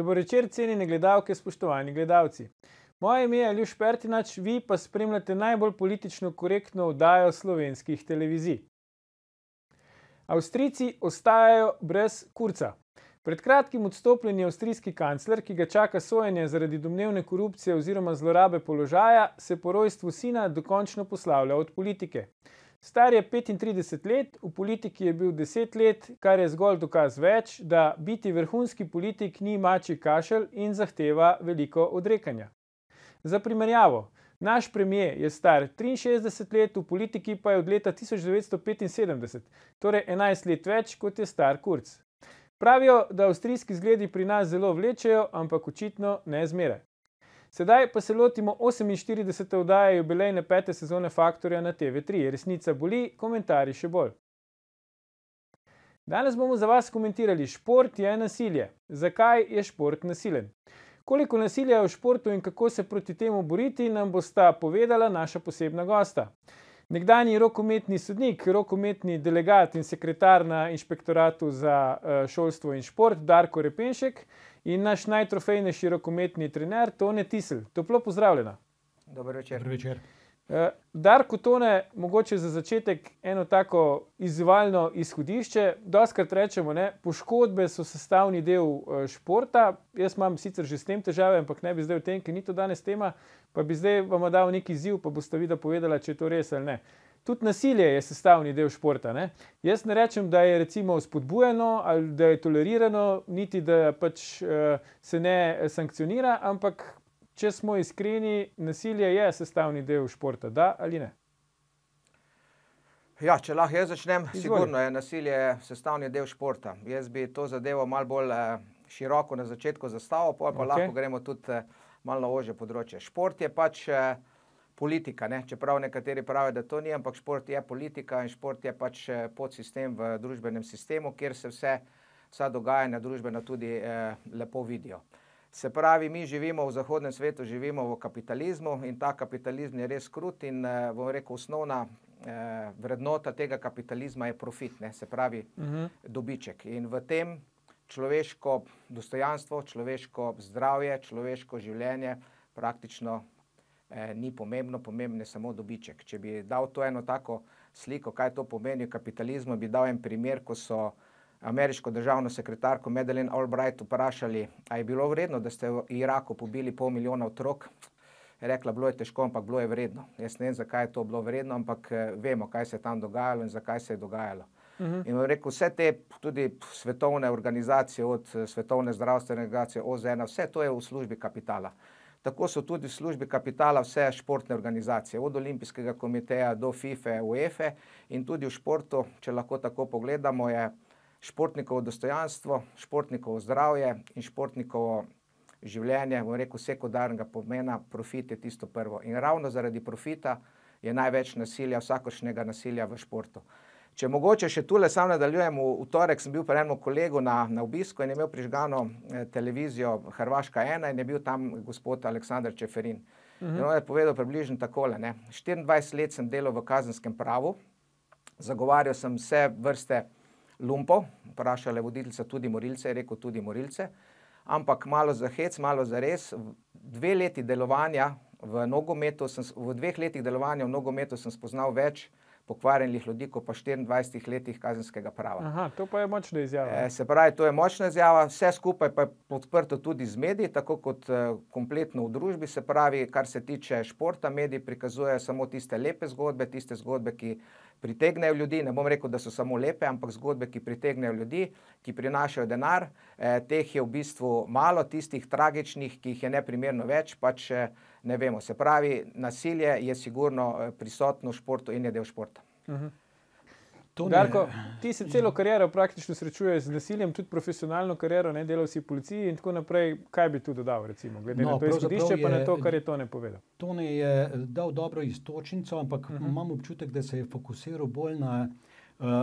Dobro večer, cenjene gledalke, spoštovani gledalci. Moje ime je Ljuš Pertinač, vi pa spremljate najbolj politično korektno oddajo slovenskih televizij. Avstrijci ostajajo brez kurca. Pred kratkim odstopljen je avstrijski kancler, ki ga čaka sojenje zaradi domnevne korupcije oziroma zlorabe položaja, se po rojstvu sina dokončno poslavlja od politike. Star je 35 let, v politiki je bil 10 let, kar je zgolj dokaz več, da biti vrhunski politik ni mači kašelj in zahteva veliko odrekanja. Za primerjavo, naš premijer je star 63 let, v politiki pa je od leta 1975, torej 11 let več kot je star Kurz. Pravijo, da avstrijski zgledi pri nas zelo vlečejo, ampak očitno ne zmeraj. Sedaj pa se lotimo 48. oddaje jubilejne pete sezone Faktorja na TV3. Resnica boli, komentarji še bolj. Danes bomo za vas komentirali: Šport je nasilje. Zakaj je šport nasilen? Koliko nasilja je v športu in kako se proti temu boriti, nam bosta povedala naša posebna gosta. Nekdanji rokometni sodnik, rokometni delegat in sekretar na inšpektoratu za šolstvo in šport Darko Repenšek in naš najtrofejnejši rokometni trener Tone Tisl. Toplo pozdravljena. Dober večer. Dober večer. Darko, Tone, mogoče za začetek eno tako izzivalno izhodišče. Dostikrat rečemo, ne, poškodbe so sestavni del športa. Jaz imam sicer že s tem težave, ampak ne bi zdaj o tem, ker ni to danes tema, pa bi zdaj vama dal neki izziv, pa bosta vidva povedala, če je to res ali ne. Tudi nasilje je sestavni del športa, ne. Jaz ne rečem, da je recimo spodbujano ali da je tolerirano, niti da pač se ne sankcionira, ampak če smo iskreni, nasilje je sestavni del športa, da ali ne? Ja, če lahko jaz začnem. Izvoli. Sigurno je nasilje sestavni del športa. Jaz bi to zadevo malo bolj široko na začetku zastavil, pol pa Okej. lahko gremo tudi malo na ožje področje. Šport je pač politika, ne, čeprav nekateri pravijo, da to ni, ampak šport je politika in šport je pač podsistem v družbenem sistemu, kjer se vse, vsa dogajanja družbena tudi lepo vidijo. Se pravi, mi živimo v zahodnem svetu, živimo v kapitalizmu in ta kapitalizem je res krut in bom rekel, osnovna vrednota tega kapitalizma je profit, ne, se pravi dobiček. In v tem človeško dostojanstvo, človeško zdravje, človeško življenje praktično ni pomembno, pomemben je samo dobiček. Če bi dal to eno tako sliko, kaj to pomeni v kapitalizmu, bi dal en primer, ko so ameriško državno sekretarko Madeleine Albright vprašali: "A je bilo vredno, da ste v Iraku pobili pol milijona otrok?" Je rekla: "Bilo je težko, ampak bilo je vredno." Jaz ne vem, zakaj je to bilo vredno, ampak vemo, kaj se je tam dogajalo in zakaj se je dogajalo. In bom rekel, vse te tudi svetovne organizacije, od Svetovne zdravstvene organizacije, OZN-a, vse to je v službi kapitala. Tako so tudi v službi kapitala vse športne organizacije, od Olimpijskega komiteja do Fife, Uefe, in tudi v športu, če lahko tako pogledamo, je športnikovo dostojanstvo, športnikovo zdravje in športnikovo življenje, bom rekel, sekundarnega pomena, profit je tisto prvo. In ravno zaradi profita je največ nasilja, vsakršnega nasilja v športu. Če mogoče še tule samo nadaljujem, v torek sem bil pri enem kolegu na, na obisku in je imel prižgano televizijo Hrvaška ena in je bil tam gospod Aleksander Čeferin. In on je povedal približno takole, ne: "Štiriindvajset let sem delal v kazenskem pravu, zagovarjal sem vse vrste lumpov," vprašala je voditeljica, "tudi morilce?" Je rekel: "Tudi morilce." Ampak malo za hec, malo zares, dve leti delovanja v nogometu sem v dveh letih delovanja v nogometu sem spoznal več pokvarjenih ljudi kot pa v štiriindvajsetih letih kazenskega prava. to pa je močna izjava. se pravi, to je močna izjava, vse skupaj pa je podprto tudi z mediji, tako kot kompletno v družbi, se pravi, kar se tiče športa, mediji prikazujejo samo tiste lepe zgodbe, tiste zgodbe, ki pritegnejo ljudi, ne bom rekel, da so samo lepe, ampak zgodbe, ki pritegnejo ljudi, ki prinašajo denar. teh je v bistvu malo, tistih tragičnih, ki jih je neprimerno več, pač ne vemo. Se pravi, nasilje je sigurno prisotno v športu in je del športa. Tone, Darko, ti se celo kariero praktično srečuješ z nasiljem, tudi profesionalno kariero, ne, delal si v policiji in tako naprej. Kaj bi tu dodal recimo, glede No, na to izhodišče pa na je- to, kar je Tone povedal? Tone je dal dobro iztočnico, ampak imam občutek, da se je fokusiral bolj na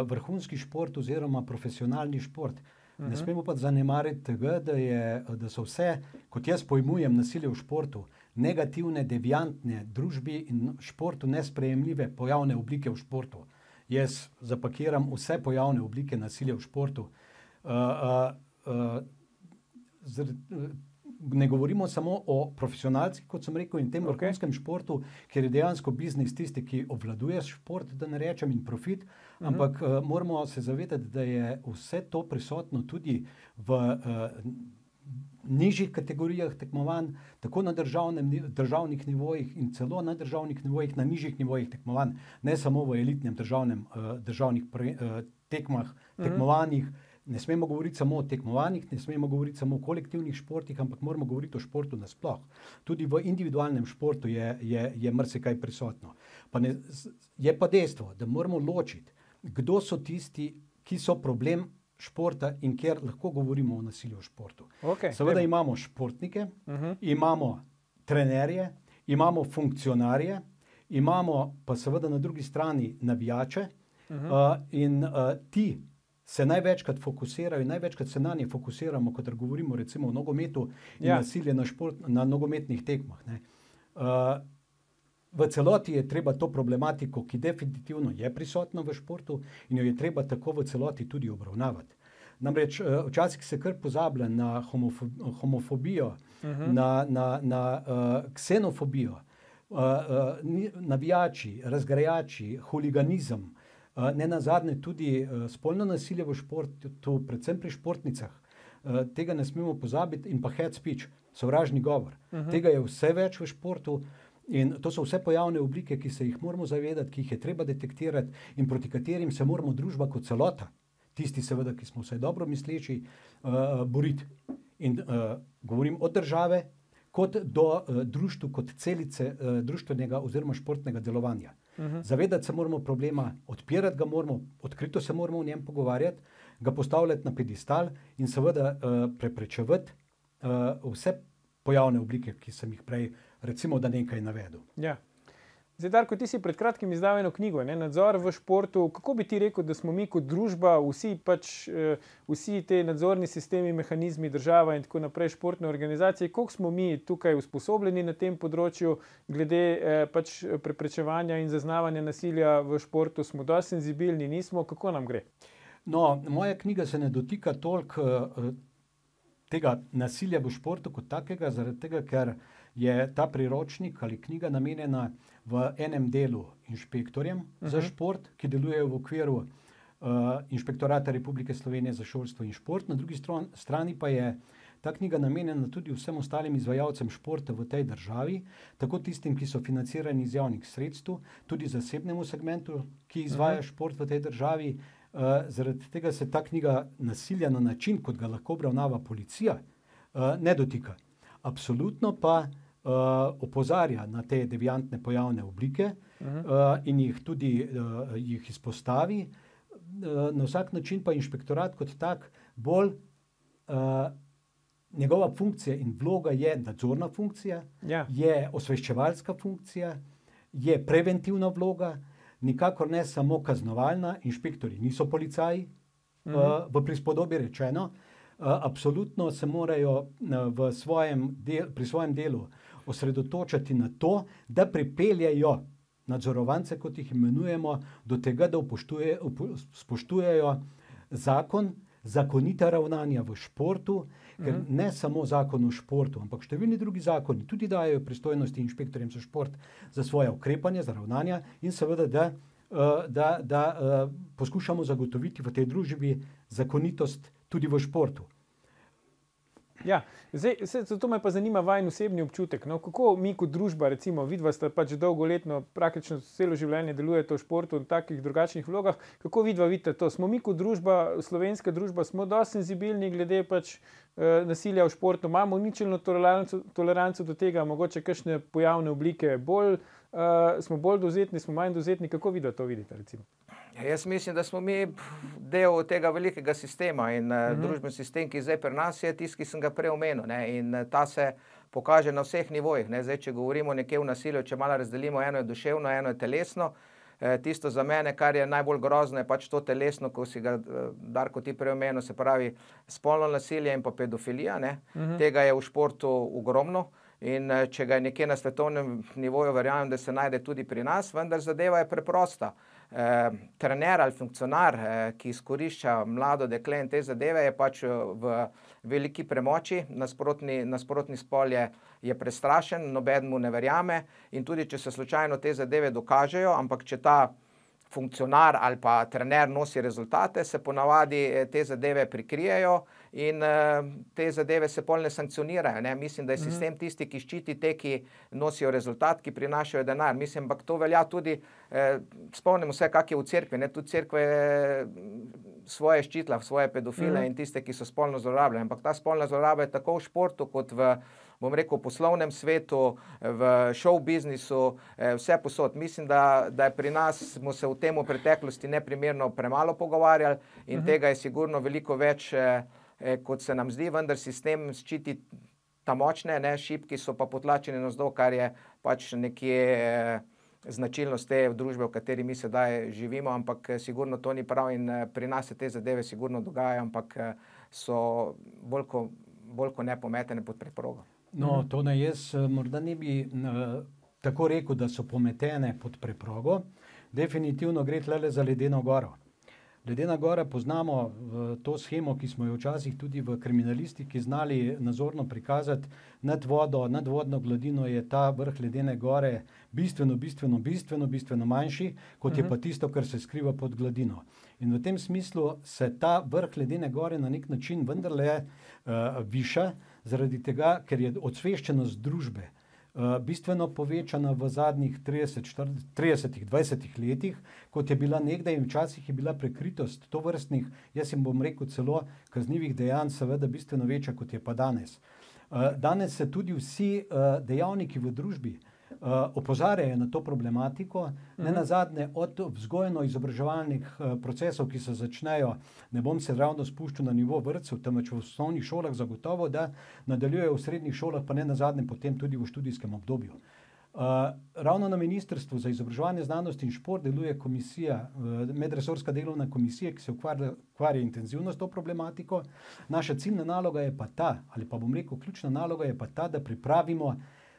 vrhunski šport oziroma profesionalni šport. Ne smemo pa zanemariti tega, da je, da so vse, kot jaz pojmujem nasilje v športu, negativne, deviantne, družbi in športu nesprejemljive pojavne oblike v športu. Jaz zapakiram vse pojavne oblike nasilja v športu. ne govorimo samo o profesionalcih, kot sem rekel, in tem okay. vrhunskem športu, ker je dejansko biznis tisti, ki obvladuje šport, da ne rečem, in profit. Uh -huh. Ampak uh, moramo se zavedati, da je vse to prisotno tudi v uh, nižjih kategorijah tekmovanj, tako na državnem, državnih nivojih in celo na državnih nivojih, na nižjih nivojih tekmovanj, ne samo v elitnem državnem, uh, državnih pre, uh, tekmah, tekmovanjih. Uh -huh. Ne smemo govoriti samo o tekmovanjih, ne smemo govoriti samo o kolektivnih športih, ampak moramo govoriti o športu nasploh. Tudi v individualnem športu je, je, je marsikaj prisotno. Pa ne, je pa dejstvo, da moramo ločiti, kdo so tisti, ki so problem športa in kjer lahko govorimo o nasilju v športu. Okay, Seveda vem. imamo športnike, uh mhm. -huh. imamo trenerje, imamo funkcionarje, imamo pa seveda na drugi strani navijače uh -huh. uh, in uh, ti se največkrat fokusirajo in največkrat se na nje fokusiramo, kot govorimo recimo o nogometu in ja. nasilje na, šport, na nogometnih tekmah. Uh, v celoti je treba to problematiko, ki definitivno je prisotna v športu in jo je treba tako v celoti tudi obravnavati. Namreč uh, včasih se kar pozablja na homofo homofobijo, uh mhm. -huh. na, na, na uh, ksenofobijo, uh, uh, navijači, razgrajači, huliganizem, ne na zadnje tudi uh, spolno nasilje v športu, predvsem pri športnicah. Uh, tega ne smemo pozabiti, in pa head speech, sovražni govor. Uh mhm. -huh. Tega je vse več v športu. In to so vse pojavne oblike, ki se jih moramo zavedati, ki jih je treba detektirati in proti katerim se moramo družba kot celota, tisti, seveda, ki smo vse dobro misleči, uh, boriti. In uh, govorim od države, kot do uh, društva, kot celice uh, družbenega oziroma športnega delovanja. Uh mhm. -huh. Zavedati se moramo problema, odpirati ga moramo, odkrito se moramo o njem pogovarjati, ga postavljati na pedestal in seveda uh, preprečevati uh, vse pojavne oblike, ki sem jih prej, recimo, da nekaj navedel. Ja. Zdaj, Darko, ti si pred kratkim izdal eno knjigo, ne? Nadzor v športu. Kako bi ti rekel, da smo mi kot družba, vsi, pač, uh, vsi te nadzorni sistemi, mehanizmi, država in tako naprej, športne organizacije, koliko smo mi tukaj usposobljeni na tem področju, glede uh, pač preprečevanja in zaznavanja nasilja v športu, smo dosti senzibilni, nismo, kako nam gre? No, moja knjiga se ne dotika toliko uh, tega nasilja v športu kot takega, zaradi tega, ker je ta priročnik ali knjiga namenjena v enem delu inšpektorjem uh -huh. za mhm. šport, ki delujejo v okviru uh, Inšpektorata Republike Slovenije za šolstvo in šport, na drugi stron, strani pa je ta knjiga namenjena tudi vsem ostalim izvajalcem športa v tej državi, tako tistim, ki so financirani iz javnih sredstev, tudi zasebnemu segmentu, ki izvaja uh mhm. -huh. šport v tej državi. Uh, zaradi tega se ta knjiga nasilja na način, kot ga lahko obravnava policija, uh, ne dotika. Absolutno pa uh, opozarja na te deviantne pojavne oblike uh -huh. uh, in jih tudi uh, jih izpostavi. Uh, na vsak način pa inšpektorat kot tak bolj. Uh, Njegova funkcija in vloga je nadzorna funkcija, ja. je osveščevalska funkcija, je preventivna vloga, nikakor ne samo kaznovalna. Inšpektori niso policaji, uh -huh. uh, v prispodobi rečeno. Uh, absolutno se morajo uh, svojem del, pri svojem delu uh, osredotočati na to, da pripeljajo nadzorovance, kot jih imenujemo, do tega, da upoštuje, spoštujejo zakon, zakonita ravnanja v športu, ker mhm. ne samo zakon o športu, ampak številni drugi zakoni tudi dajo pristojnosti inšpektorjem za šport za svoje ukrepanje, za ravnanja in seveda, da, eh, da, da eh, poskušamo zagotoviti v tej družbi zakonitost tudi v športu. Ja, zdaj, se, zato me pa zanima vaš osebni občutek. No, kako mi kot družba, recimo, vidva sta pač dolgoletno, praktično celo življenje delujete v športu in takih drugačnih vlogah, kako vidva vidite to? Smo mi kot družba, slovenska družba, smo dosti senzibilni glede pač, eh, nasilja v športu, imamo ničelno toleranco, toleranco do tega, mogoče kakšne pojavne oblike bolj uh, smo bolj dozetni, smo manj dozetni. Kako vi to vidite? Ja, jaz mislim, da smo mi del tega velikega sistema in uh, mhm. družbeni sistem, ki zdaj pri nas je tisti, ki sem ga prej omenil. Ne, in uh, ta se pokaže na vseh nivojih. Zdaj, če govorimo nekje v nasilju, če malo razdelimo, eno je duševno, eno je telesno. Tisto za mene, kar je najbolj grozno, je pač to telesno, ko si ga, Darko, ti prej omenil, se pravi spolno nasilje in pa pedofilija. Uh mhm. -huh. Tega je v športu ogromno. Uh, In eh, če ga je nekje na svetovnem nivoju, verjamem, da se najde tudi pri nas, vendar zadeva je preprosta. eh, trener ali funkcionar, eh, ki izkorišča mlado dekle in te zadeve, je pač v veliki premoči, nasprotni, nasprotni spol je, je prestrašen, noben mu ne verjame. In tudi, če se slučajno te zadeve dokažejo, ampak če ta funkcionar ali pa trener nosi rezultate, se ponavadi te zadeve prikrijejo in uh, te zadeve se polne sankcionirajo. Ne? Mislim, da je mhm. sistem tisti, ki ščiti te, ki nosijo rezultat, ki prinašajo denar. Mislim, da to velja tudi, eh, spomnimo se, kak je v cerkvi. Ne? Tudi cerkva je svoje ščitla, svoje pedofile mm. in tiste, ki so spolno zlorabljeni. Ampak ta spolna zloraba je tako v športu kot v. Bom rekel, v poslovnem svetu, v šov biznisu, eh, vse posod. Mislim, da, da je pri nas, smo se v tem v preteklosti neprimerno premalo pogovarjali in uh mhm. -huh. tega je sigurno veliko več. Eh, eh, kot se nam zdi, vendar sistem ščiti ta močne, ne šipki, so pa potlačeni na zdol, kar je pač nekje. Eh, Značilnost te družbe, v kateri mi sedaj živimo, ampak eh, sigurno to ni prav, in eh, pri nas se te zadeve sigurno dogajajo, ampak eh, so bolj kot ko ne pometene pod preprogo. No, to ne jaz, morda ne bi uh, tako rekel, da so pometene pod preprogo. Definitivno gre tle za ledeno goro. Ledena gora poznamo to schemo, ki smo jo včasih tudi v kriminalistiki znali nazorno prikazati. Nad vodo, nad vodno gladino je ta vrh ledene gore bistveno, bistveno, bistveno, bistveno manjši, kot je mhm. pa tisto, kar se skriva pod gladino. In v tem smislu se ta vrh ledene gore na nek način vendarle uh, viša, zaradi tega, ker je odsveščenost družbe. Eh, bistveno povečana v zadnjih 30-20 letih, kot je bila nekdaj in včasih je bila prekritost to vrstnih, jaz jim bom rekel celo kaznjivih dejanj, seveda bistveno večja, kot je pa danes. Eh, danes se tudi vsi eh, dejavniki v družbi opozarjajo na to problematiko, -huh. ne mhm. na zadnje od vzgojno-izobraževalnih uh, procesov, ki se začnejo, ne bom se ravno spuščal na nivo vrtcev, temveč v osnovnih šolah, zagotovo, da nadaljujejo v srednjih šolah, pa ne na zadnje potem tudi v študijskem obdobju. Uh, ravno na Ministrstvu za izobraževanje, znanost in šport deluje komisija, uh, medresorska delovna komisija, ki se ukvarja, ukvarja intenzivno s to problematiko. Naša ciljna naloga je pa ta, ali pa bom rekel, ključna naloga je pa ta, da pripravimo uh,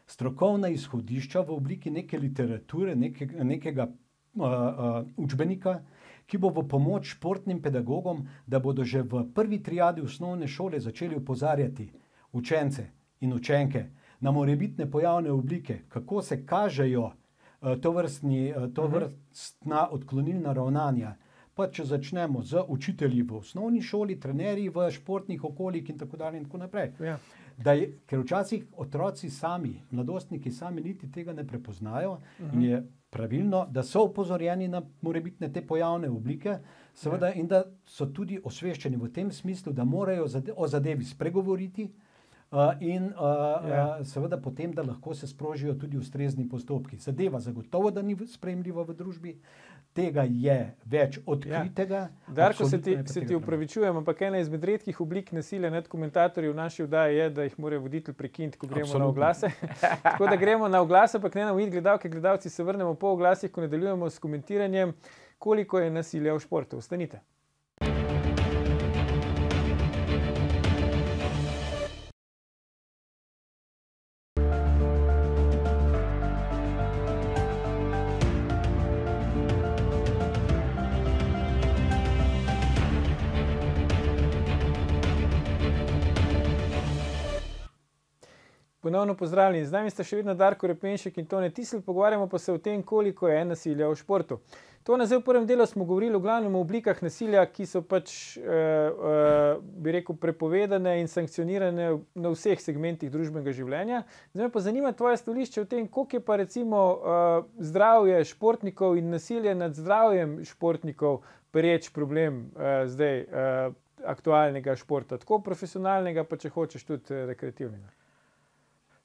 strokovna izhodišča v obliki neke literature, neke, nekega uh, uh, učbenika, ki bo v pomoč športnim pedagogom, da bodo že v prvi triadi osnovne šole začeli upozarjati učence in učenke na morebitne pojavne oblike, kako se kažejo uh, to, vrstni, uh, to vrstna odklonilna ravnanja. Pa če začnemo z učitelji v osnovni šoli, trenerji v športnih okoljih in tako dalje. In tako. Ja je, ker včasih otroci sami, mladostniki sami, niti tega ne prepoznajo uh -huh. in je pravilno, da so upozorjeni na morebitne te pojavne oblike, seveda, ja. in da so tudi osveščeni v tem smislu, da morajo zade o zadevi spregovoriti. Uh, in uh, ja. uh, seveda potem, da lahko se sprožijo tudi ustrezni postopki. Zadeva zagotovo, da ni sprejemljiva v družbi, uh, tega je več odkritega. Ja. Darko, se ti, se ti upravičujem, ampak ena izmed redkih oblik nasilja nad komentatorji v naši vdaji je, da jih mora voditelj prekiniti, ko gremo Absolutno. na oglase. Tako da gremo na oglase, pa ne na uvid gledalke, gledalci se vrnemo po oglasih, ko nadaljujemo s komentiranjem, koliko je nasilja v športu. Ostanite. Ponovno pozdravljeni. Z nami sta še vedno Darko Repenšek in Tone Tisel, pogovarjamo pa se o tem, koliko je nasilja v športu. To na zdaj v prvem delu smo govorili v glavnem o oblikah nasilja, ki so pač, eh, eh, bi rekel, prepovedane in sankcionirane na vseh segmentih družbenega življenja. Zdaj me pa zanima tvoje stališče o tem, koliko je pa recimo eh, zdravje športnikov in nasilje nad zdravjem športnikov pereč problem eh, zdaj eh, aktualnega športa, tako profesionalnega, pa če hočeš tudi eh, rekreativnega.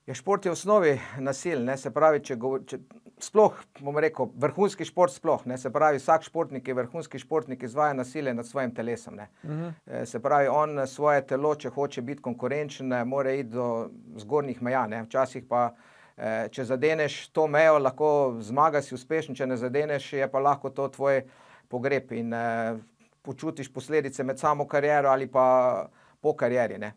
Je šport je v osnovi nasilje, se pravi, če, če sploh, bomo rekel, vrhunski šport, sploh, ne, se pravi, vsak športnik je vrhunski športnik, izvaja nasilje nad svojim telesom. Uh mhm. -huh. E, se pravi, on svoje telo, če hoče biti konkurenčen, mora iti do zgornjih meja. Ne. Včasih pa, e, če zadeneš to mejo, lahko zmagaš, si uspešen, če ne zadeneš, je pa lahko to tvoj pogreb in e, počutiš posledice med samo kariero ali pa po karieri. Ne.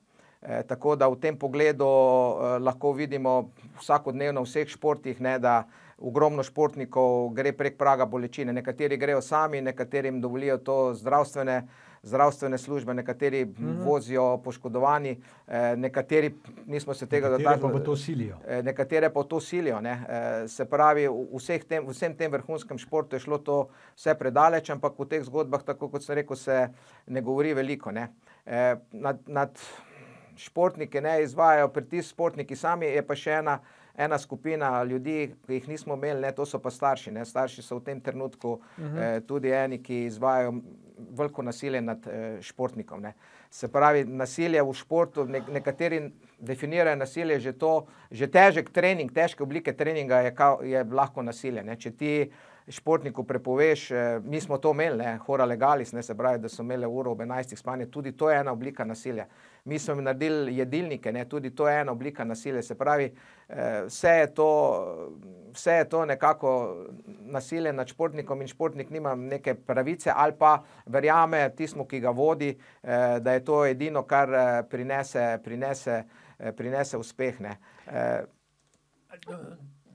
Eh, tako da v tem pogledu eh, lahko vidimo vsakodnevno v vseh športih, ne, da ogromno športnikov gre prek praga bolečine. Nekateri grejo sami, nekaterim dovolijo to zdravstvene zdravstvene službe, nekateri mm -hmm. vozijo poškodovani, eh, nekateri, nismo se tega dotaknili, pa to silijo. Eh, nekatere pa to silijo. Ne. Eh, se pravi, v tem, vsem tem vrhunskem športu je šlo to vse predaleč, ampak v teh zgodbah, tako kot sem rekel, se ne govori veliko. Ne. Nad, nad športnike ne izvajajo pritisk, športniki sami je pa še ena ena skupina ljudi, ki jih nismo imeli, ne, to so pa starši. Ne. Starši so v tem trenutku uh mhm. -huh. eh, tudi eni, ki izvajo veliko nasilje nad eh, športnikom. Ne. Se pravi, nasilje v športu, ne, nekateri definirajo nasilje že to, že težek trening, težke oblike treninga je, ka, je lahko nasilje. Ne. Če ti športniku prepoveš, eh, mi smo to imeli, ne, hora legalis, ne se pravi, da so imeli uro ob 11. spanje, tudi to je ena oblika nasilja. Mi smo jim naredili jedilnike, ne, tudi to je ena oblika nasilja. Se pravi, eh, vse je to, vse je to nekako nasilje nad športnikom in športnik nima neke pravice ali pa verjame tismu, ki ga vodi, eh, da je to edino, kar prinese, prinese, prinese uspeh. Ne.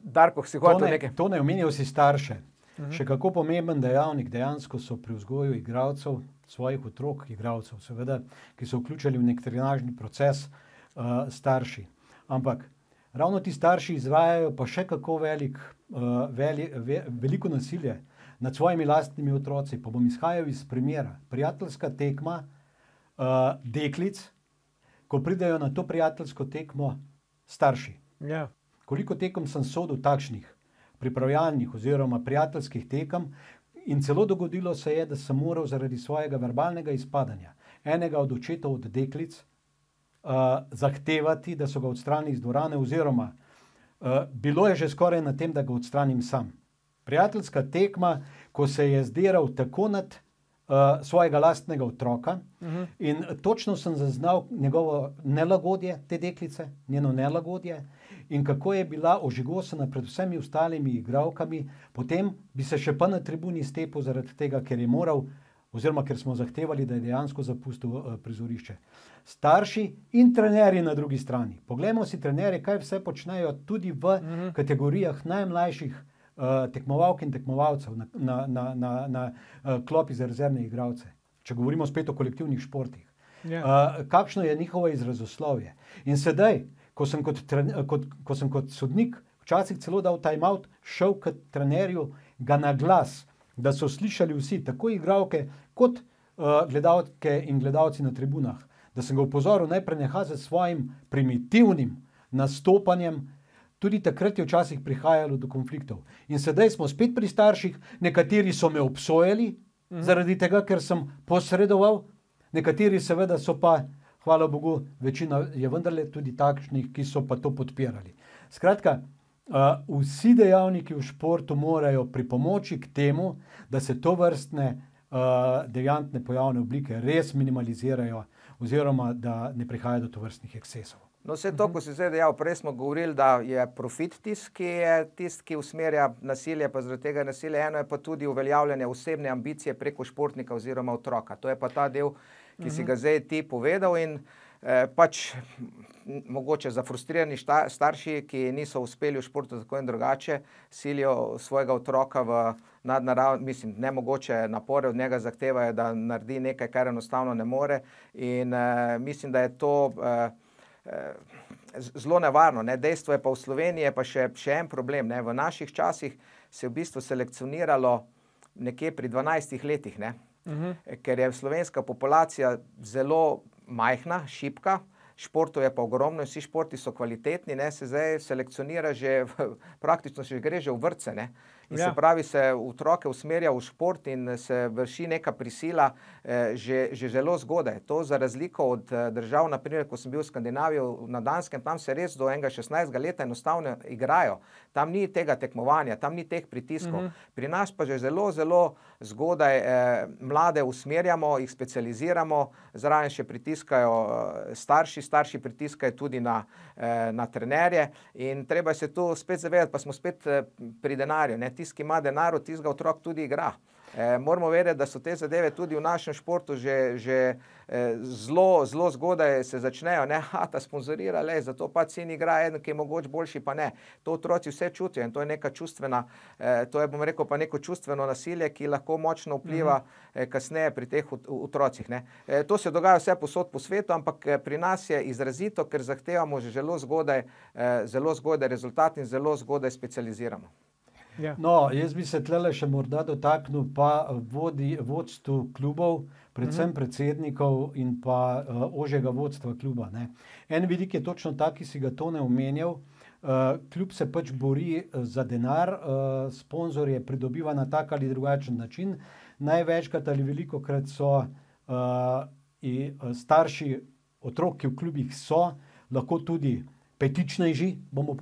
Darko, si hotel nekaj? To ne omenijo si starše. -hmm. Še kako pomemben dejavnik dejansko so pri vzgoju igralcev, svojih otrok, igralcev, seveda, ki so vključeni v nek trenažni proces, uh, starši. Ampak ravno ti starši izvajajo pa še kako velik, uh, veli, ve, veliko nasilje nad svojimi lastnimi otroci. Pa bom izhajal iz primera. Prijateljska tekma uh, deklic, ko pridejo na to prijateljsko tekmo starši. Yeah. Ja. Koliko tekem sem sodel takšnih? Pripravljalnih oziroma prijateljskih tekem. In celo dogodilo se je, da sem moral zaradi svojega verbalnega izpadanja enega od očetov od deklic uh, zahtevati, da so ga odstranili iz dvorane, oziroma uh, bilo je že skoraj na tem, da ga odstranim sam. Prijateljska tekma, ko se je zdiral tako nad uh, svojega lastnega otroka uh mhm. -huh. in točno sem zaznal njegovo nelagodje, te deklice, njeno nelagodje in kako je bila ožigosena pred vsemi ostalimi igravkami, potem bi se še pa na tribuni stepil zaradi tega, ker je moral, oziroma ker smo zahtevali, da je dejansko zapustil uh, prizorišče. Starši in trenerji na drugi strani. Poglejmo si trenerje, kaj vse počnejo tudi v uh mhm. kategorijah najmlajših uh, tekmovalk in tekmovalcev na, na, na, na, na uh, klopi za rezervne igralce. Če govorimo spet o kolektivnih športih. Yeah. Ja. Uh, kakšno je njihovo izrazoslovje? In sedaj, ko sem kot, kot, ko sem kot sodnik včasih celo dal timeout, šel k trenerju, ga na glas, da so slišali vsi, tako igralke kot uh, gledalke in gledalci na tribunah, da sem ga upozoril naj preneha z svojim primitivnim nastopanjem. Tudi takrat je včasih prihajalo do konfliktov. In sedaj smo spet pri starših, nekateri so me obsojali mhm. zaradi tega, ker sem posredoval, nekateri seveda so pa hvala Bogu, večina je vendarle tudi takšnih, ki so pa to podpirali. Skratka, uh, vsi dejavniki v športu morajo pripomoči k temu, da se to vrstne uh, dejantne pojavne oblike res minimalizirajo, oziroma da ne prihaja do to vrstnih ekscesov. No, vse to, ko si zdaj dejal, prej smo govorili, da je profit tisti, ki je tisti, ki usmerja nasilje, pa zaradi tega nasilja, eno je pa tudi uveljavljanje osebne ambicije preko športnika oziroma otroka. To je pa ta del, ki si ga zdaj ti povedal. In, eh, pač, mogoče za frustrirani šta, starši, ki niso uspeli v športu tako in drugače, silijo svojega otroka v nadnaravne, mislim, ne mogoče napore od njega zahtevajo, da naredi nekaj, kar enostavno ne more. In eh, mislim, da je to. Eh, eh Zelo nevarno. Ne? Dejstvo je pa v Sloveniji pa še, še en problem. Ne? V naših časih se je v bistvu selekcioniralo nekje pri 12 letih. Ne? Uh mhm. -huh. ker je slovenska populacija zelo majhna, šipka. Športov je pa ogromno, vsi športi so kvalitetni, ne, se zdaj selekcionira, že praktično se gre že v vrtce. Ne. In ja. se pravi, se otroke usmerja v šport in se vrši neka prisila eh, že, že zelo zgodaj. To za razliko od eh, držav, naprimer, ko sem bil v Skandinaviji, na Danskem, tam se res do enega 16. leta enostavno igrajo. Tam ni tega tekmovanja, tam ni teh pritiskov. Mhm. -huh. Pri nas pa že zelo, zelo zgodaj eh, mlade usmerjamo, jih specializiramo, zraven še pritiskajo eh, starši, starši pritiskajo tudi na, eh, na trenerje. In treba se tu spet zavedati, pa smo spet eh, pri denarju. Ne tisti, ki ima denar, od tistega otrok tudi igra. E, moramo vedeti, da so te zadeve tudi v našem športu že, že e, zelo, zelo zgodaj se začnejo. Ne, ha, ta sponzorira, le, zato pa ceni igra en, ki je mogoče boljši, pa ne. To otroci vse čutijo in to je neka čustvena, e, to je, bom rekel, pa neko čustveno nasilje, ki lahko močno vpliva e, kasneje pri teh otrocih. E, to se dogaja vse posod po svetu, ampak pri nas je izrazito, ker zahtevamo že zelo zgodaj, e, zelo zgodaj rezultat in zelo zgodaj specializiramo. Ja. No, jaz bi se tle še morda dotaknil pa vodi, vodstvu klubov, predvsem uh mhm. -huh. predsednikov in pa uh, ožjega vodstva kluba. Ne. En vidik je točno ta, ki si ga to ne omenjal. Uh, kljub se pač bori za denar, uh, sponzorje pridobiva na tak ali drugačen način. Največkrat ali veliko krat so uh, i, starši otrok, ki v klubih so, lahko tudi petičnejši, bomo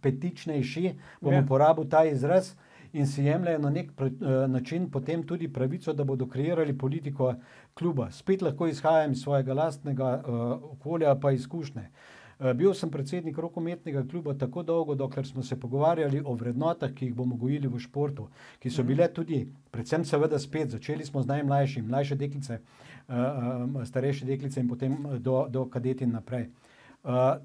petičnejši, bomo ja. uporabili ta izraz in si jemljajo na nek pre, uh, način potem tudi pravico, da bodo kreirali politiko kluba. Spet lahko izhajam iz svojega lastnega uh, okolja, pa izkušnje. Uh, bil sem predsednik rokometnega kluba tako dolgo, dokler smo se pogovarjali o vrednotah, ki jih bomo gojili v športu, ki so mhm. bile tudi, predvsem seveda spet, začeli smo z najmlajšim, mlajše deklice, uh, uh, starejše deklice in potem do, do kadeti in naprej. Uh,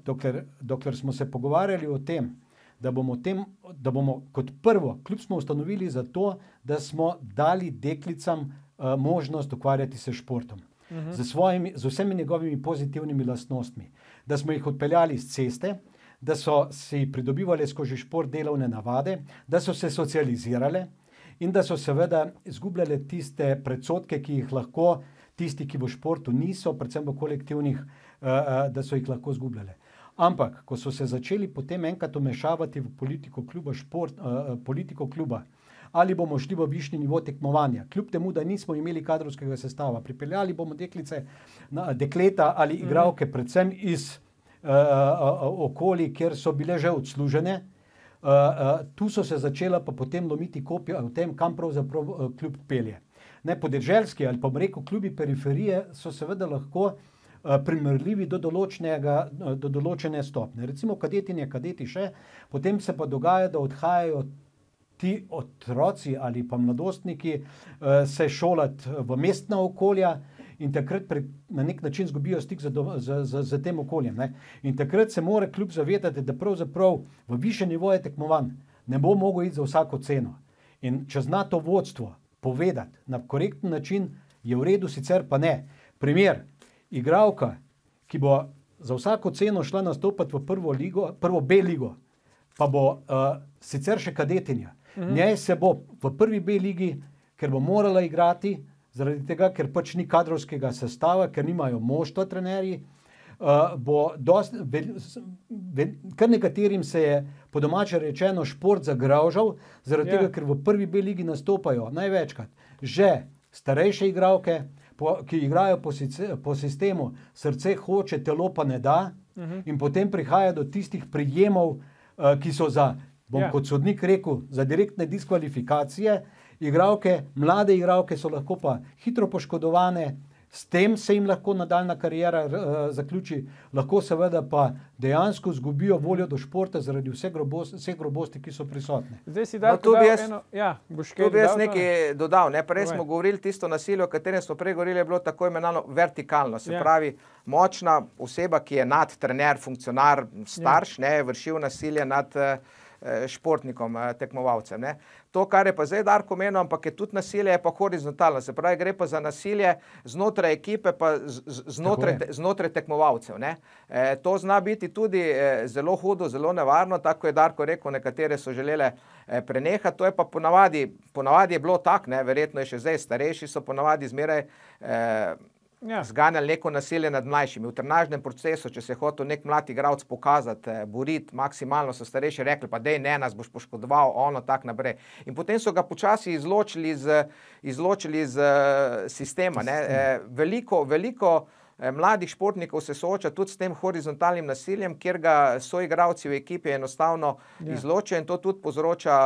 dokler, dokler smo se pogovarjali o tem, da bomo, tem, da bomo kot prvo, kljub smo ustanovili zato, da smo dali deklicam uh, možnost ukvarjati se s športom. Uh mhm. -huh. z, svojimi, z vsemi njegovimi pozitivnimi lastnostmi, da smo jih odpeljali z ceste, da so si pridobivali skozi šport delovne navade, da so se socializirale in da so seveda izgubljale tiste predsotke, ki jih lahko tisti, ki v športu niso, predvsem v kolektivnih uh, da so jih lahko izgubljale. Ampak, ko so se začeli potem enkrat umešavati v politiko kluba, šport, uh, politiko kluba, ali bomo šli v višji nivo tekmovanja, kljub temu, da nismo imeli kadrovskega sestava, pripeljali bomo deklice, na, dekleta ali mhm. igralke, predvsem iz uh, okolij, kjer so bile že odslužene. Uh, uh, tu so se začela pa potem lomiti kopija o tem, kam pravzaprav uh, kljub pelje. Ne podeželski ali pa rekel, klubi periferije so seveda lahko uh, Eh, primerljivi do, eh, do določene stopne. Recimo, kadeti in kadeti še, potem se pa dogaja, da odhajajo ti otroci ali pa mladostniki eh, se šolati v mestna okolja. In takrat pre, na nek način izgubijo stik z, z, z, z tem okoljem. Ne? In takrat se mora kljub zavedati, da pravzaprav v više nivoje tekmovanj ne bo mogel iti za vsako ceno. In če zna to vodstvo povedati na korekten način, je v redu, sicer pa ne. Primer, igralka, ki bo za vsako ceno šla nastopati v prvo, ligo, prvo B ligo, pa bo uh, sicer še kadetinja. Mhm. Njej se bo v prvi B ligi, ker bo morala igrati, zaradi tega, ker pač ni kadrovskega sestava, ker nimajo moštva trenerji. Uh, bo dost, vel, vel, kar nekaterim se je po domače rečeno šport zagrožal, zaradi yeah. Ja. tega, ker v prvi B ligi nastopajo največkrat že starejše igralke, uh, po, ki igrajo po, sice, po sistemu, srce hoče, telo pa ne da, uh mhm. -huh. in potem prihaja do tistih prijemov, uh, ki so za, bom ja. kot sodnik rekel, za direktne diskvalifikacije. Igravke, mlade igravke so lahko pa hitro poškodovane, uh, S tem se jim lahko nadaljna karijera uh, zaključi, lahko seveda pa dejansko izgubijo voljo do športa zaradi vse grobosti, vseh grobosti, ki so prisotne. Zdaj si dal no, tudi jaz, eno, ja, kaj bi jaz nekaj dodal. Ne? Prej smo govorili tisto nasilje, o katerem smo prej govorili, je bilo tako imenovano vertikalno. Se ja. pravi, močna oseba, ki je nad trener, funkcionar, starš, ja. ne, vršil nasilje nad. Uh, Eh, športnikom, eh, tekmovalcem. Ne. To, kar je pa zdaj Darko menil, ampak je tudi nasilje, je pa horizontalno. Se pravi, gre pa za nasilje znotraj ekipe, pa znotraj, znotraj tekmovalcev. E, to zna biti tudi zelo hudo, zelo nevarno, tako je Darko rekel, nekatere so želele prenehati. To je pa ponavadi, ponavadi je bilo tako, verjetno je še zdaj, starejši so ponavadi zmeraj. E, ja. zganjali neko nasilje nad mlajšimi. V trenažnem procesu, če se je hotel nek mlad igralec pokazati, eh, boriti maksimalno, so starejši rekli, pa dej ne, nas boš poškodoval, ono tak naprej. In potem so ga počasi izločili z, izločili z eh, sistema. Ne. Eh, veliko, veliko mladih športnikov se sooča tudi s tem horizontalnim nasiljem, kjer ga soigravci v ekipi enostavno ja. izločijo in to tudi povzroča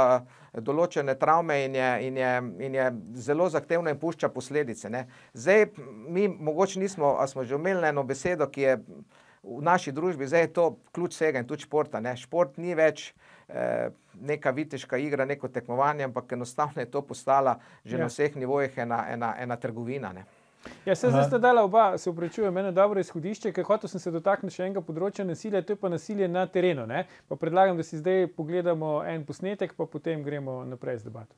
določene travme in je, in je, in je zelo zahtevno in pušča posledice. Ne. Zdaj, mi mogoče nismo, a smo že omenili eno besedo, ki je v naši družbi zdaj je to ključ vsega in tudi športa. Ne. Šport ni več eh, neka viteška igra, neko tekmovanje, ampak enostavno je to postala že ja. na vseh nivojih ena, ena, ena trgovina. Ne. Ja, se zdaj ste dala oba, se upravičujem, eno dobro izhodišče, ker hotel sem se dotakniti še enega področja nasilja, to je pa nasilje na terenu. Predlagam, da si zdaj pogledamo en posnetek, pa potem gremo naprej z debato.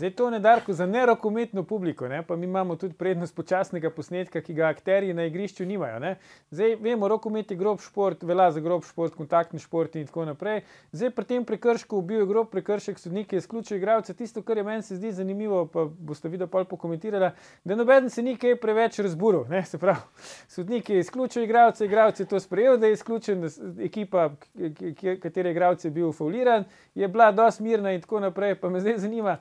Zdaj to ne darko za nerokometno publiko, ne? pa mi imamo tudi prednost počasnega posnetka, ki ga akteri na igrišču nimajo. Ne? Zdaj vemo, rokomet je grob šport, velja za grob šport, kontaktni šport in tako naprej. Zdaj pri tem prekršku bil je grob prekršek, sodnik je izključil igralce. Tisto, kar je meni se zdi zanimivo, pa boste videli pol pokomentirali, da noben se ni kaj preveč razburil. Se pravi, sodnik je izključil igralce, igralce je to sprejel, da je izključen ekipa, katere igralce je bil fauliran, je bila dosti mirna in tako naprej. Pa me zdaj zanima,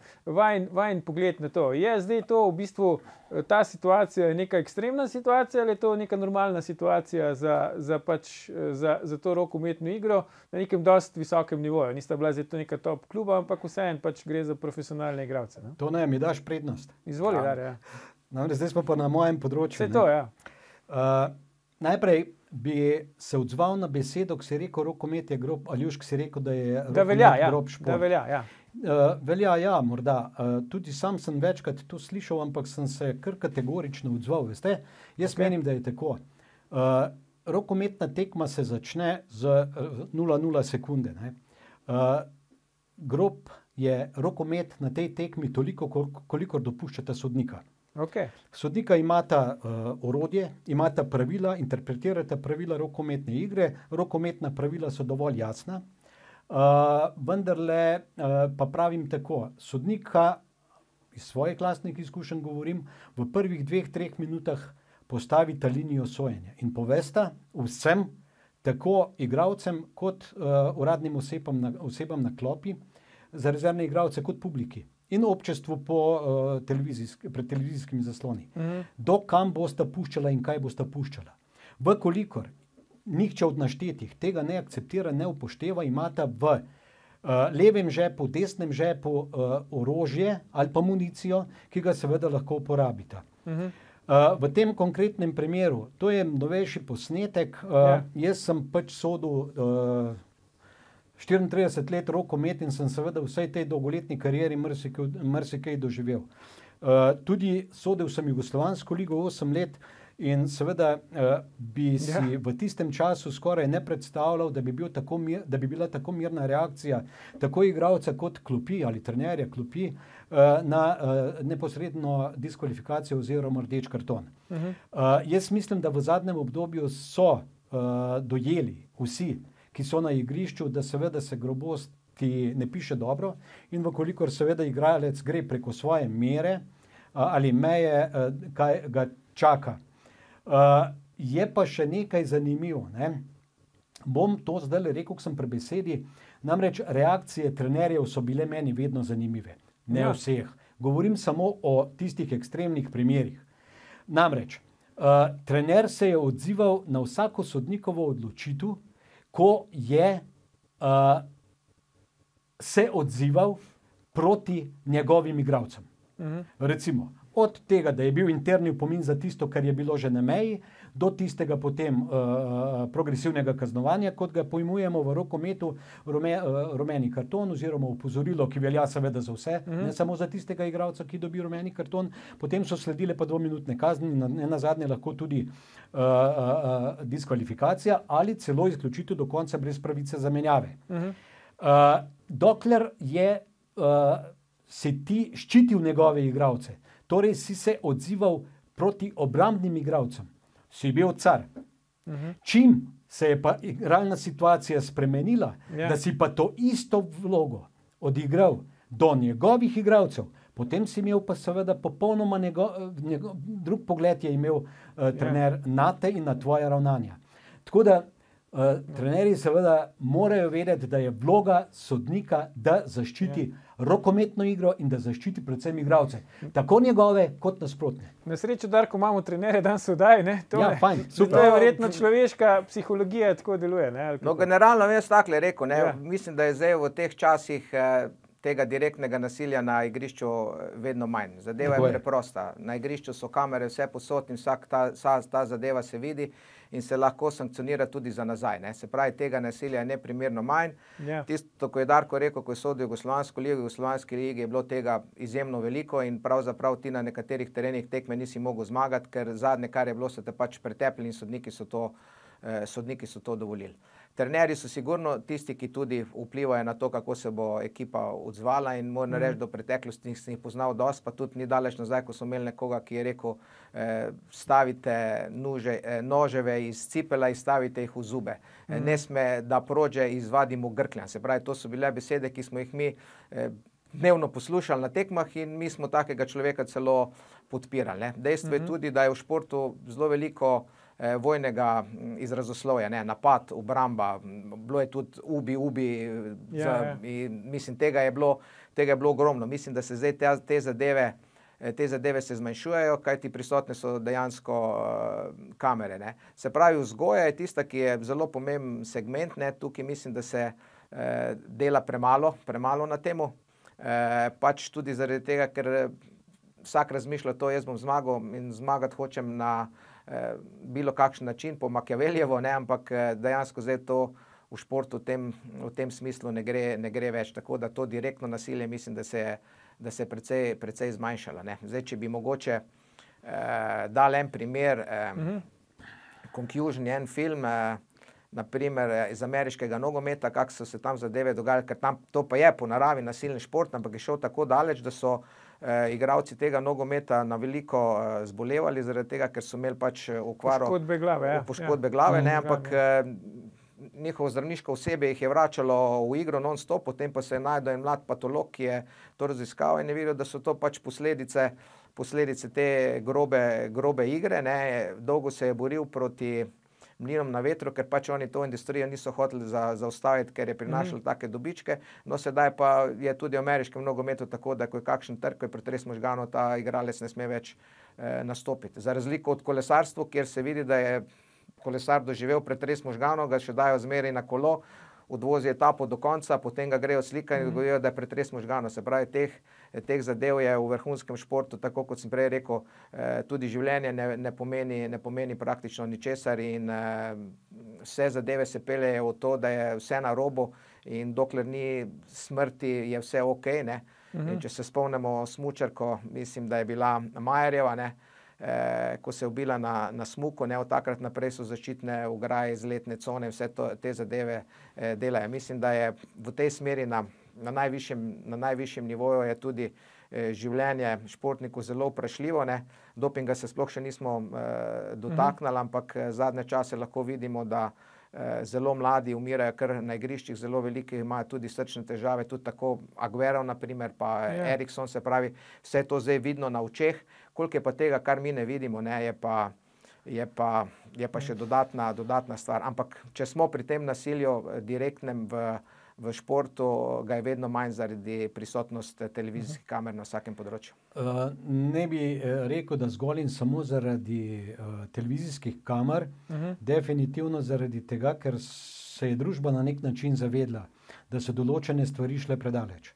vajen, vajen pogled na to. Je zdaj to v bistvu eh, ta situacija neka ekstremna situacija ali je to neka normalna situacija za, za, pač, eh, za, za to rokometno igro na nekem dosti visokem nivoju? Nista bila zdaj to neka top kluba, ampak vseeno pač gre za profesionalne igralce. Ne? To ne, mi daš prednost. Izvoli, ja. Dar, ja. No, zdaj smo pa na mojem področju. Vse to, ja. Uh, najprej bi se odzval na besedo, ki si rekel, rokomet je grob, ali už ki si rekel, da je da velja, ja. grob šport. Da velja, ja. Uh, velja, ja, morda. Uh, tudi sam sem večkrat to slišal, ampak sem se kar kategorično odzval. Veste? Jaz okay. menim, da je tako. Uh, rokometna tekma se začne z 0,0 sekunde. Uh, grob je rokomet na tej tekmi toliko, koliko dopuščata sodnika. Okay. Sodnika imata uh, orodje, imata pravila, interpretirata pravila rokometne igre, rokometna pravila so dovolj jasna. Uh, vendarle uh, pa pravim tako, sodnika iz svojih klasnih izkušenj govorim, v prvih dveh, treh minutah postavita linijo sojenja in povesta vsem, tako igravcem kot uh, uradnim osebam na, osebam na klopi, za rezervne igravce kot publiki in občestvu po, uh, televizijsk, pred televizijskimi zasloni. Uh mhm. -huh. Do kam boste puščala in kaj boste puščala. Vkolikor nihče od naštetih tega ne akceptira, ne upošteva, imata v uh, levem žepu, desnem žepu uh, orožje ali pa municijo, ki ga seveda lahko uporabita. Uh -huh. Uh, v tem konkretnem primeru, to je novejši posnetek. Uh, ja. Jaz sem pač sodel uh, 34 let rokomet in sem seveda v vsej tej dolgoletni karieri marsikaj doživel. Uh, tudi sodel sem Jugoslovansko ligo 8 let, uh, In seveda uh, bi si ja. v tistem času skoraj ne predstavljal, da bi, bil mir, da bi bila tako mirna reakcija tako igralca kot klopi ali trenerja klopi uh, na uh, neposredno diskvalifikacijo oziroma rdeč karton. Uh -huh. uh, jaz mislim, da v zadnjem obdobju so uh, dojeli vsi, ki so na igrišču, da seveda se grobost ti ne piše dobro in vkolikor seveda igralec gre preko svoje mere uh, ali meje, uh, kaj ga čaka. Uh, je pa še nekaj zanimivo. Ne? Bom to zdaj rekel, ko sem pri besedi. Namreč reakcije trenerjev so bile meni vedno zanimive, ne ja. vseh. Govorim samo o tistih ekstremnih primerih. Namreč, uh, trener se je odzival na vsako sodnikovo odločitev, ko je uh, se odzival proti njegovim igravcem. Uh mhm. -huh. Recimo, od tega, da je bil interni upomin za tisto, kar je bilo že na meji, do tistega potem uh, progresivnega kaznovanja, kot ga pojmujemo v rokometu, rume, uh, rumeni karton oziroma upozorilo, ki velja seveda za vse, mm -hmm. ne samo za tistega igralca, ki dobi rumeni karton. Potem so sledile pa dvominutne kazni na, na zadnje lahko tudi uh, uh, uh, diskvalifikacija ali celo izključitev do konca brez pravice zamenjave. Mm -hmm. uh, dokler je uh, si ti ščitil njegove igralce, torej si se odzival proti obrambnim igralcem, si bil car. Uh -huh. Čim se je pa igralna situacija spremenila, ja. da si pa to isto vlogo odigral do njegovih igralcev, potem si imel pa seveda popolnoma njego, njego, drug pogled, je imel uh, trener ja. na te in na tvoje ravnanja. Tako da uh, trenerji seveda morajo vedeti, da je vloga sodnika, da zaščiti. Ja rokometno igro in da zaščiti predvsem igralce, tako njegove kot nasprotne. Na srečo, da imamo trenere, da se vdaji. To, ja, to je verjetno človeška psihologija, tako deluje. No, generalno, jaz tako rekel, ja. mislim, da je zdaj v teh časih. Eh, tega direktnega nasilja na igrišču eh, vedno manj. Zadeva je preprosta. Na igrišču so kamere, vse posod in vsak ta, ta, ta zadeva se vidi in se lahko sankcionira tudi za nazaj. Ne? Se pravi, tega nasilja je neprimerno manj. Yeah. Ja. Tisto, ko je Darko rekel, ko je sodil Jugoslovansko ligo, Jugoslovanski ligi je bilo tega izjemno veliko in pravzaprav ti na nekaterih terenih tekme nisi mogel zmagati, ker zadnje, kar je bilo, so te pač pretepli in sodniki so to, eh, sodniki so to dovolili. Trenerji so sigurno tisti, ki tudi vplivajo na to, kako se bo ekipa odzvala. In moram mm. reči, da v preteklosti nisem jih poznal dosti, pa tudi ni daleč nazaj, ko so imeli nekoga, ki je rekel: eh, stavite nuže, eh, noževe iz cipela in stavite jih v zube. Mm. Eh, ne sme, da prođe izvadimo grkljan. Se pravi, to so bile besede, ki smo jih mi. Eh, Dnevno poslušali na tekmah, in mi smo takega človeka celo podpirali. Ne. Dejstvo mm -hmm. je mhm. tudi, da je v športu zelo veliko vojnega izrazoslovja, ne, napad, obramba, bilo je tudi ubi, ubi. Ja, za, ja. Mislim, tega je, bilo, tega je bilo ogromno. Mislim, da se zdaj te, te zadeve. Te zadeve se zmanjšujejo, kajti prisotne so dejansko uh, kamere. Ne. Se pravi, vzgoja je tista, ki je zelo pomemben segment. Ne. Tukaj mislim, da se uh, dela premalo, premalo na tem. Uh, pač tudi zaradi tega, ker vsak razmišlja, da jaz bom zmagal in zmagati hočem na uh, Eh, bilo kakšen način, po Makiaveljevo, ne, ampak eh, dejansko zdaj to v športu v tem, v tem smislu ne gre, ne gre več. Tako da to direktno nasilje mislim, da se, da se je precej, precej zmanjšalo. Ne. Zdaj, če bi mogoče eh, dal en primer, eh, mm -hmm. Conclusion, en film. Eh, Naprimer, eh, iz ameriškega nogometa, kako so se tam zadeve dogajale, ker tam to pa je po naravi nasilni šport, ampak je šel tako daleč, da so uh, eh, igralci tega nogometa na veliko eh, zbolevali, zaradi tega, ker so imeli pač eh, poškodbe glave. Ja. Poškodbe ja. glave, ne, ampak eh, njihovo zdravniško osebe jih je vračalo v igro non-stop, potem pa se je najdel en mlad patolog, ki je to raziskal in je videl, da so to pač posledice. Posledice te grobe, grobe igre, ne. dolgo se je boril proti mlinom na vetru, ker pač oni to industrijo niso hoteli za, zaustaviti, ker je prinašalo mm. take dobičke. No, sedaj pa je tudi v ameriškem nogometu tako, da ko je kakšen trg, ko je pretres možganov, ta igralec ne sme več eh, nastopiti. Za razliko od kolesarstva, kjer se vidi, da je kolesar doživel pretres možganov, ga še dajo zmeraj na kolo odvozi etapo do konca, potem ga grejo slikati in mm -hmm. govorijo, da je pretres možgana. Se pravi, teh, teh zadev je v vrhunskem športu, tako kot sem prej rekel, eh, tudi življenje ne, ne, pomeni, ne pomeni praktično ničesar in eh, vse zadeve se pelejo v to, da je vse na robu in dokler ni smrti, je vse ok. Mm -hmm. Če se spomnimo smučarko, mislim, da je bila Majerjeva, ne, eh, ko se je ubila na, na smuku, ne od takrat naprej so zaščitne ograje, izletne cone, vse to, te zadeve eh, delajo. Mislim, da je v tej smeri na, na, najvišjem, na najvišjem nivoju tudi eh, življenje športnikov zelo vprašljivo. Ne. Dopinga se sploh še nismo eh, dotaknili, mhm. ampak eh, zadnje čase lahko vidimo, da Eh, zelo mladi umirajo, kar na igriščih, zelo veliki imajo tudi srčne težave, tudi tako Agverov, naprimer, pa ja. Erikson, se pravi, vse to zdaj vidno na očeh, koliko je pa tega, kar mi ne vidimo, ne, je pa. Je pa, je pa še dodatna, dodatna stvar. Ampak, če smo pri tem nasilju, eh, direktnem v, v športu, ga je vedno manj zaradi prisotnosti televizijskih uh -huh. kamer na vsakem področju. Uh, ne bi eh, rekel, da zgolj in samo zaradi uh, televizijskih kamer, uh -huh. definitivno zaradi tega, ker se je družba na nek način zavedla, da so določene stvari šle predaleč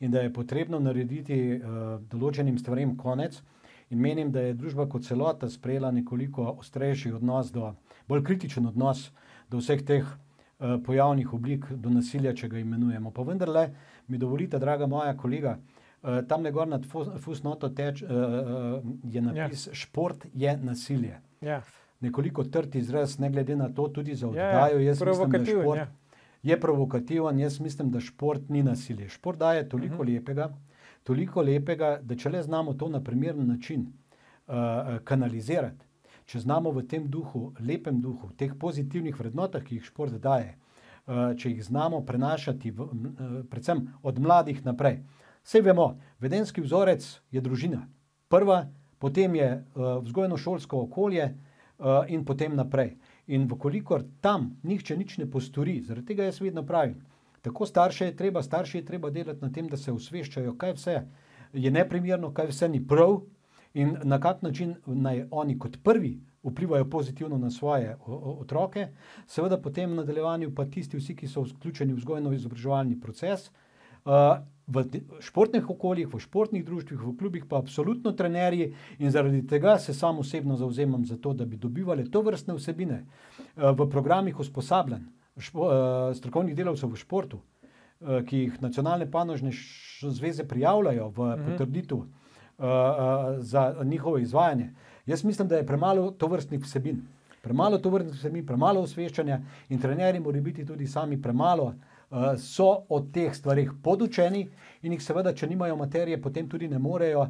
in da je potrebno narediti uh, določenim stvarem konec. In menim, da je družba kot celota sprejela nekoliko ostrejši odnos, do, bolj kritičen odnos do vseh teh Eh, pojavnih oblik do nasilja, če ga imenujemo. Pa vendarle, mi dovolite, draga moja kolega, eh, tam le gor nad Fusnoto teč, eh, je napis: ja. Šport je nasilje. Ja. Nekoliko trd izraz, ne glede na to, tudi za ja, oddajo. Ja, Jaz mislim, da šport. Ja. je provokativen. Jaz mislim, da šport ni nasilje. Šport daje toliko uh mhm. -huh. lepega, toliko lepega, da če le znamo to na primeren način uh, kanalizirati, če znamo v tem duhu, lepem duhu, teh pozitivnih vrednotah, ki jih šport daje, uh, če jih znamo prenašati, v, uh, predvsem od mladih naprej. Vse vemo, vedenski vzorec je družina. Prva, potem je uh, vzgojno-šolsko okolje in potem naprej. In vkolikor tam nihče nič ne postori, zaradi tega jaz vedno pravim, tako starše je treba, starše je treba delati na tem, da se osveščajo, kaj vse je neprimerno, kaj vse ni prav in na kak način naj oni kot prvi vplivajo pozitivno na svoje otroke, seveda potem v nadaljevanju pa tisti vsi, ki so vključeni v vzgojno-izobraževalni proces. Uh, v športnih okoljih, v športnih društvih, v klubih, pa absolutno trenerji in zaradi tega se sam osebno zauzemam za to, da bi dobivali to vrstne vsebine eh, v programih usposabljanj špo, eh, strokovnih delavcev v športu, eh, ki jih nacionalne panožne zveze prijavljajo v mhm. potrditev za njihovo izvajanje. Jaz mislim, da je premalo to vrstnih vsebin. Premalo to vrstnih vsebin, premalo osveščanja in trenerji morajo biti tudi sami premalo uh, Eh, so o teh stvarih podučeni in jih seveda, če nimajo materije, potem tudi ne morejo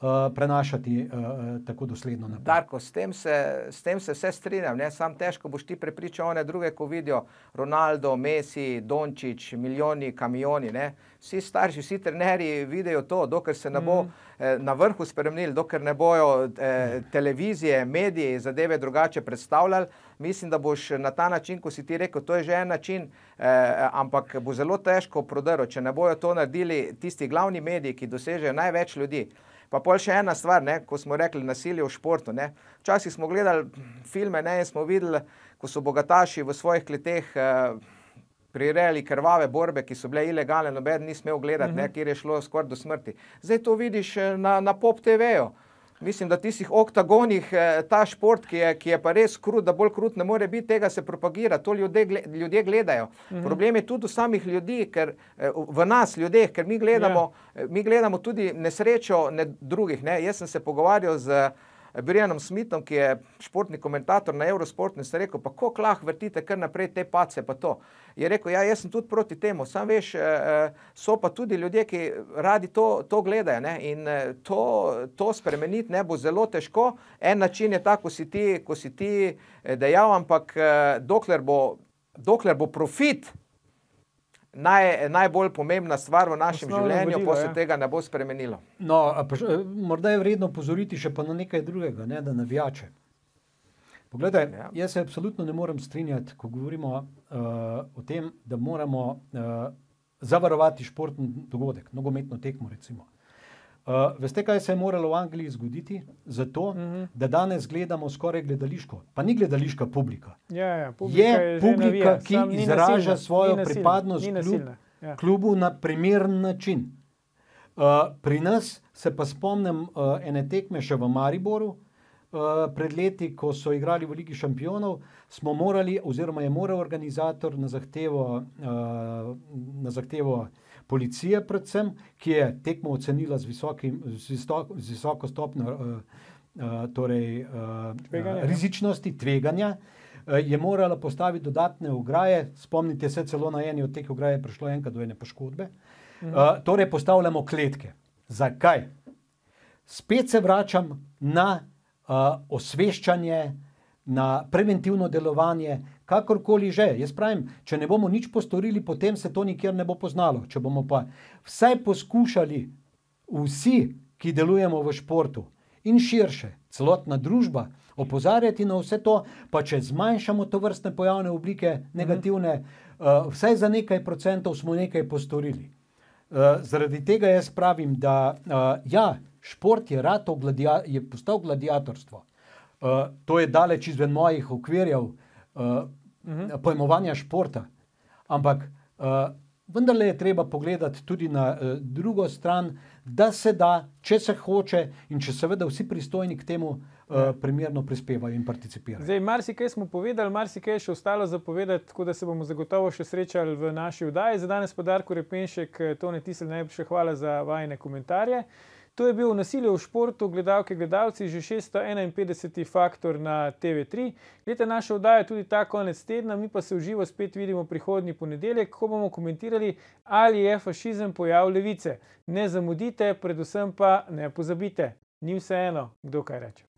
uh, prenašati uh, tako dosledno. Darko, s, tem se, s tem se vse strinjam, ne? sam težko boš ti prepričal one druge, ko vidijo Ronaldo, Messi, Dončić, milijoni, kamioni. Ne? Vsi starši, vsi trenerji vidijo to, dokler se ne bo mm. eh, na vrhu spremenili, dokler ne bojo eh, televizije, mediji zadeve drugače predstavljali. Mislim, da boš na ta način, ko si ti rekel, to je že en način, eh, ampak bo zelo težko prodrlo, če ne bojo to naredili tisti glavni mediji, ki dosežejo največ ljudi. Pa pol še ena stvar, ne, ko smo rekli nasilje v športu. Ne. Včasih smo gledali filme ne, in smo videli, ko so bogataši v svojih kleteh. Eh, prirejali krvave borbe, ki so bile ilegalne, noben ni smel gledati, uh -huh. ne, mhm. kjer je šlo skoraj do smrti. Zdaj to vidiš eh, na, na pop TV-ju. Mislim, da ti si v oktagonih eh, ta šport, ki je, ki je pa res krut, da bolj krut ne more biti, tega se propagira, to ljudje, ljudje gledajo. Mhm. -huh. Problem je tudi v samih ljudi, ker eh, v nas ljudeh, ker mi gledamo, yeah. Ja. mi gledamo tudi nesrečo ne drugih. Ne. Jaz sem se pogovarjal z Brianom Smithom, ki je športni komentator na Eurosportu, in sem rekel, pa kako lahko vrtite kar naprej te pace, pa to. Je rekel, ja, jaz sem tudi proti temu, sam veš, eh, eh, so pa tudi ljudje, ki radi to, to gledajo ne? in eh, to, to spremeniti ne bo zelo težko. En način je ta, ko si ti, ko si ti dejal, ampak dokler bo, dokler bo profit, naj, najbolj pomembna stvar v našem Osnovno življenju, vodilo, pa se ja. tega ne bo spremenilo. No, pa, morda je vredno pozoriti še pa na nekaj drugega, ne, da navijače. Poglejte, ja. jaz se absolutno ne morem strinjati, ko govorimo uh, o tem, da moramo uh, zavarovati športni dogodek, nogometno tekmo. Recimo. Uh, veste, kaj se je moralo v Angliji zgoditi? Zato, mhm. -huh. da danes gledamo skoraj gledališko. Pa ni gledališka publika. Ja, ja, publika je, je publika, navija, ki izraža nasilna, svojo pripadnost kljub, ja. klubu na primeren način. Uh, pri nas se pa spomnim uh, ene tekme še v Mariboru. Uh, pred leti, ko so igrali v Ligi šampionov, smo morali, oziroma je moral organizator na zahtevo, uh, na zahtevo policije, predvsem, ki je tekmo ocenila z, visokim, z, visoko, z visoko stopnjo uh, uh, torej, uh, tveganja, rizičnosti, tveganja. Je morala postaviti dodatne ograje, spomnite se, celo na eni od teh ograj je prišlo enkrat do ene poškodbe. Mhm. Uh, torej, postavljamo kletke. Zakaj? Spet se vračam na uh, osveščanje, na preventivno delovanje, kakorkoli že. Jaz pravim, če ne bomo nič postorili, potem se to nikjer ne bo poznalo. Če bomo pa vsaj poskušali vsi, ki delujemo v športu in širše, celotna družba, opozarjati na vse to, pa če zmanjšamo to vrstne pojavne oblike, negativne, uh, vsaj za nekaj procentov smo nekaj postorili. Uh, zaradi tega jaz pravim, da uh, ja, šport je, gladia je postal gladiatorstvo. Uh, to je daleč izven mojih okvirjev. Uh, uh mhm. -huh. pojmovanja športa. Ampak uh, vendarle je treba pogledati tudi na uh, drugo stran, da se da, če se hoče in če seveda vsi pristojni k temu. Uh, primerno prispevajo in participirajo. Zdaj, marsikaj smo povedali, marsikaj je še ostalo za povedati, tako da se bomo zagotovo še srečali v naši vdaji. Za danes podarko Repenšek, Tone Tisel, najlepša hvala za vajne komentarje. To je bil nasilje v športu, gledalke, gledalci, že 651. faktor na TV3. Gledajte našo oddajo tudi ta konec tedna, mi pa se v živo spet vidimo prihodnji ponedeljek, ko bomo komentirali, ali je fašizem pojav levice. Ne zamudite, predvsem pa ne pozabite, ni vseeno, kdo kaj reče.